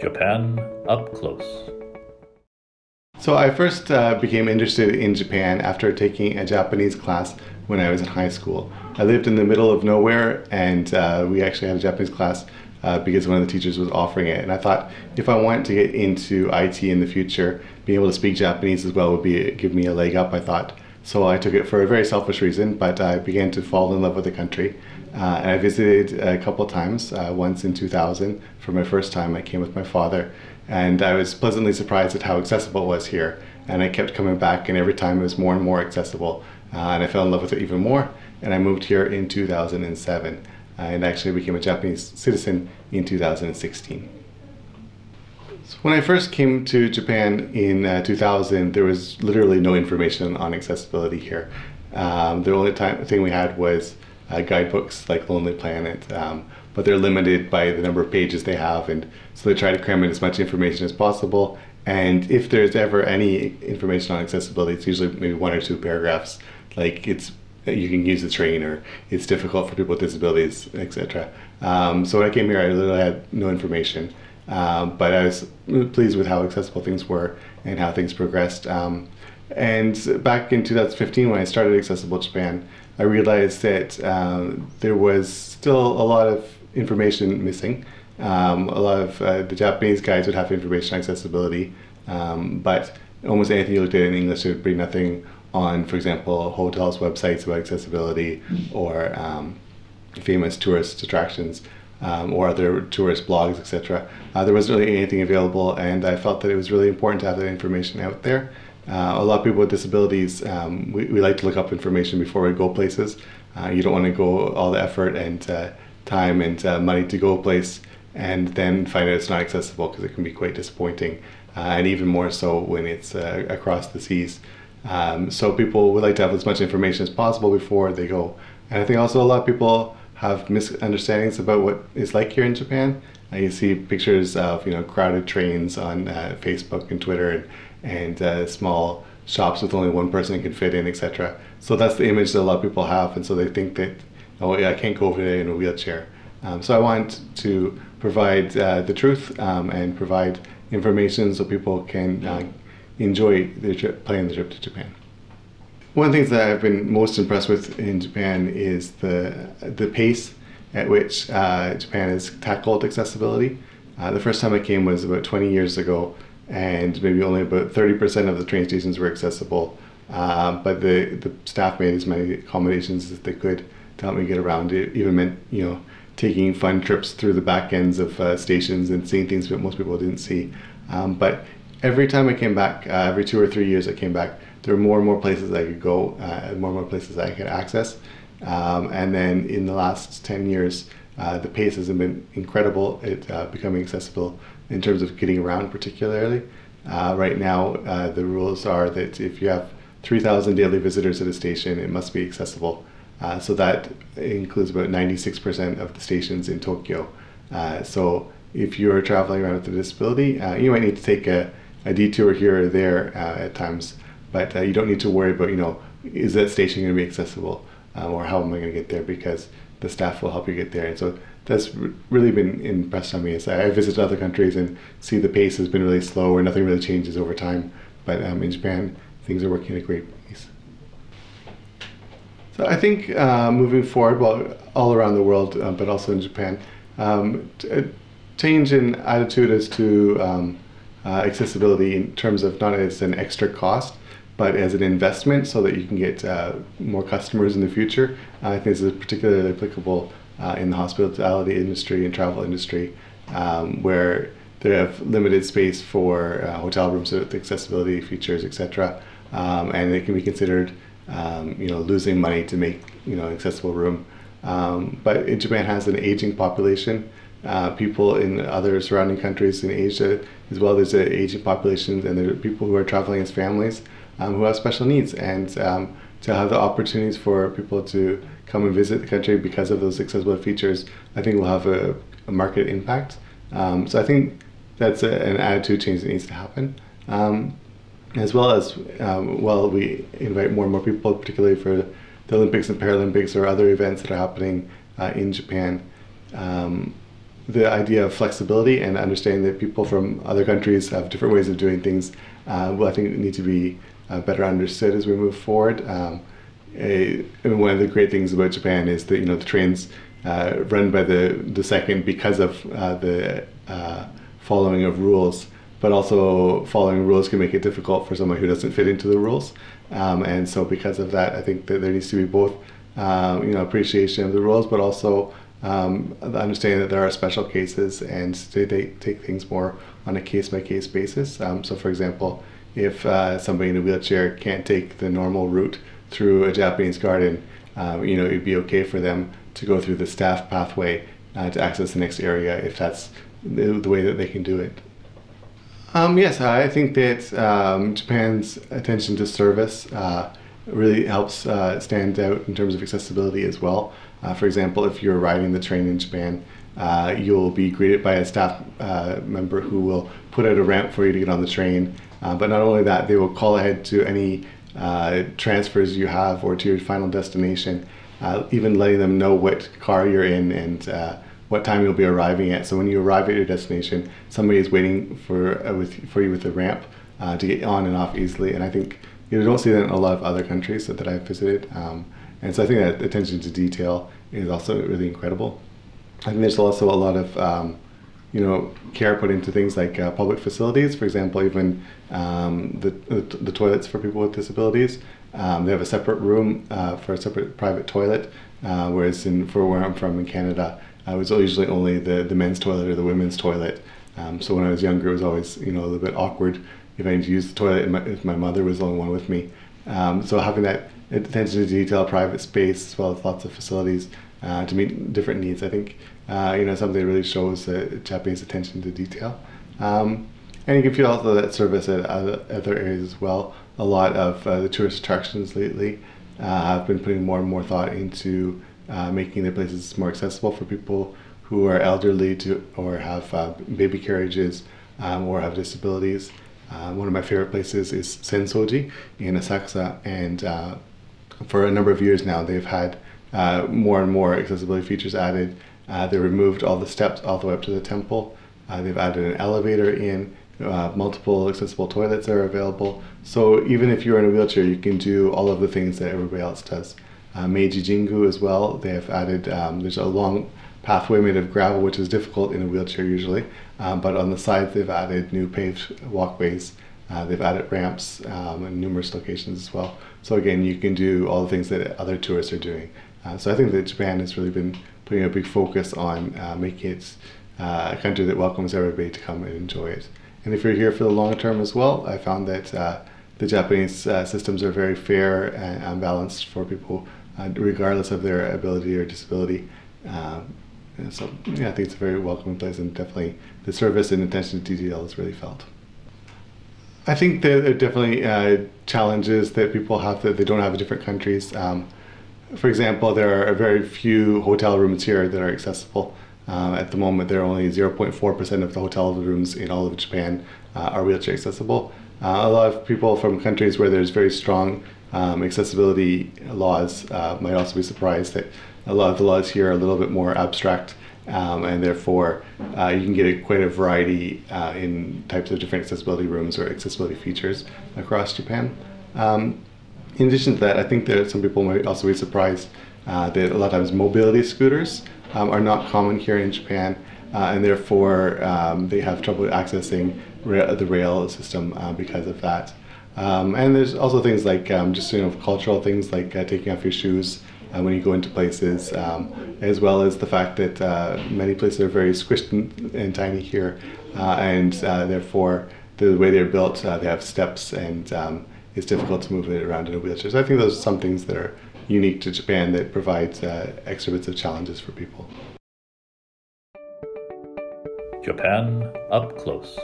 Japan Up Close. So I first uh, became interested in Japan after taking a Japanese class when I was in high school. I lived in the middle of nowhere, and uh, we actually had a Japanese class uh, because one of the teachers was offering it. And I thought if I want to get into IT in the future, being able to speak Japanese as well would be give me a leg up. I thought. So I took it for a very selfish reason, but I began to fall in love with the country. Uh, and I visited a couple times. Uh, once in 2000 for my first time, I came with my father, and I was pleasantly surprised at how accessible it was here. And I kept coming back, and every time it was more and more accessible. Uh, and I fell in love with it even more. And I moved here in 2007, uh, and actually became a Japanese citizen in 2016. When I first came to Japan in uh, 2000, there was literally no information on accessibility here. Um, the only time, thing we had was uh, guidebooks like Lonely Planet, um, but they're limited by the number of pages they have, and so they try to cram in as much information as possible. And if there's ever any information on accessibility, it's usually maybe one or two paragraphs, like it's you can use the train or it's difficult for people with disabilities, etc. Um, so when I came here, I literally had no information. Um, but I was pleased with how accessible things were and how things progressed. Um, and back in 2015, when I started Accessible Japan, I realized that um, there was still a lot of information missing. Um, a lot of uh, the Japanese guides would have information on accessibility, um, but almost anything you looked at in English, would be nothing on, for example, hotels' websites about accessibility or um, famous tourist attractions. Um, or other tourist blogs, etc. Uh, there wasn't really anything available, and I felt that it was really important to have that information out there. Uh, a lot of people with disabilities, um, we, we, like to look up information before we go places. Uh, you don't want to go all the effort and uh, time and uh, money to go a place and then find out it's not accessible because it can be quite disappointing, uh, and even more so when it's uh, across the seas. Um, so people would like to have as much information as possible before they go. And I think also a lot of people have misunderstandings about what it's like here in Japan. you see pictures of you know crowded trains on Facebook and Twitter and and uh, small shops with only one person can fit in, etc. So that's the image that a lot of people have, and so they think that, oh yeah, I can't go over there in a wheelchair. Um, so I want to provide uh, the truth um, and provide information so people can uh, enjoy their trip, planning the trip to Japan. One of the things that I've been most impressed with in Japan is the the pace at which uh, Japan has tackled accessibility. Uh, the first time I came was about 20 years ago, and maybe only about 30% of the train stations were accessible. Um, but the, the staff made as many accommodations as they could to help me get around. It even meant, you know, taking fun trips through the back ends of uh, stations and seeing things that most people didn't see. Um, but every time I came back, uh, every two or three years I came back, there are more and more places I could go, uh, more and more places I could access. Um, and then in the last 10 years, uh, the pace has been incredible at uh, becoming accessible in terms of getting around, particularly. Uh, right now, uh, the rules are that if you have 3,000 daily visitors at a station, it must be accessible. Uh, so that includes about 96% of the stations in Tokyo. So if you're traveling around with a disability, you might need to take a, a detour here or there at times, but you don't need to worry about, you know, is that station going to be accessible or how am I going to get there because the staff will help you get there. And so that's really been impressed on me. I visit other countries and see the pace has been really slow or nothing really changes over time. But um, in Japan, things are working at a great pace. So I think uh, moving forward, well, all around the world, uh, but also in Japan, um, a change in attitude as to um, uh, accessibility in terms of not as an extra cost, but as an investment so that you can get uh, more customers in the future. I think this is particularly applicable uh, in the hospitality industry and travel industry, um, where they have limited space for uh, hotel rooms with accessibility features, etc., um, and it can be considered, um, you know, losing money to make you know accessible room. Um, but Japan has an aging population. Uh, people in other surrounding countries in Asia as well. There's an aging population, and there are people who are traveling as families um, who have special needs, and um, to have the opportunities for people to come and visit the country because of those accessible features, I think will have a, a market impact. Um, so I think that's a, an attitude change that needs to happen. Um, as well as, um, well, we invite more and more people, particularly for the Olympics and Paralympics or other events that are happening uh, in Japan. Um, the idea of flexibility and understanding that people from other countries have different ways of doing things uh, will I think need to be uh, better understood as we move forward. Um, a, one of the great things about Japan is that you know the trains uh, run by the the second because of uh, the uh, following of rules, but also following rules can make it difficult for someone who doesn't fit into the rules. Um, and so because of that, I think that there needs to be both uh, you know appreciation of the rules, but also um, understanding that there are special cases and they, they take things more on a case by case basis. Um, so, for example, if uh, somebody in a wheelchair can't take the normal route through a Japanese garden, um, you know, it'd be okay for them to go through the staff pathway uh, to access the next area if that's the, the way that they can do it. Um, yes, I think that um, Japan's attention to service uh, really helps uh, stand out in terms of accessibility as well. Uh, for example, if you're riding the train in Japan, uh, you'll be greeted by a staff uh, member who will put out a ramp for you to get on the train. Uh, but not only that, they will call ahead to any uh, transfers you have or to your final destination, uh, even letting them know what car you're in and what time you'll be arriving at. So when you arrive at your destination, somebody is waiting for with for you with a ramp to get on and off easily. And I think you don't see that in a lot of other countries that, that I've visited. Um, and so I think that attention to detail is also really incredible. I think there's also a lot of um, you know care put into things like uh, public facilities. For example, even um, the, the, the toilets for people with disabilities. Um, they have a separate room uh, for a separate private toilet, uh, whereas in for where I'm from in Canada, uh, it was usually only the, the men's toilet or the women's toilet. Um, so when I was younger, it was always you know a little bit awkward if I need to use the toilet my, if my mother was the only one with me. Um, so having that attention to detail, private space, as well as lots of facilities uh, to meet different needs, I think uh, you know something that really shows uh, Japanese attention to detail. Um, and you can feel also that service at other, areas as well. A lot of uh, the tourist attractions lately uh, have been putting more and more thought into uh, making their places more accessible for people who are elderly to or have baby carriages um, or have disabilities. Uh, one of my favorite places is Sensoji in Asakusa, and uh, for a number of years now, they've had uh, more and more accessibility features added. Uh, they removed all the steps all the way up to the temple. Uh, they've added an elevator in. Uh, multiple accessible toilets are available. So even if you're in a wheelchair, you can do all of the things that everybody else does. Meiji Jingu as well. They have added. Um, there's a long pathway made of gravel, which is difficult in a wheelchair usually. Um, but on the sides, they've added new paved walkways. Uh, they've added ramps um, in numerous locations as well. So again, you can do all the things that other tourists are doing. Uh, so I think that Japan has really been putting a big focus on uh, making it uh, a country that welcomes everybody to come and enjoy it. And if you're here for the long term as well, I found that uh, the Japanese uh, systems are very fair and, balanced for people, regardless of their ability or disability. Um, so yeah, I think it's a very welcoming place, and definitely the service and attention to detail is really felt. I think there are definitely uh, challenges that people have that they don't have in different countries. Um, for example, there are very few hotel rooms here that are accessible. Um, at the moment, there are only 0.4% of the hotel rooms in all of Japan uh, are wheelchair accessible. Uh, a lot of people from countries where there's very strong um, accessibility laws uh, might also be surprised that a lot of the laws here are a little bit more abstract um, and therefore uh, you can get quite a variety uh, in types of different accessibility rooms or accessibility features across Japan. Um, in addition to that, I think that some people might also be surprised uh, that a lot of times mobility scooters um, are not common here in Japan uh, and therefore um, they have trouble accessing the rail system uh, because of that. Um, and there's also things like um, just you know cultural things like uh, taking off your shoes uh, when you go into places, um, as well as the fact that uh, many places are very squished and, and tiny here, and therefore the way they're built, they have steps, and um, it's difficult to move it around in a wheelchair. So I think those are some things that are unique to Japan that provides uh, extra bits of challenges for people. Japan up close.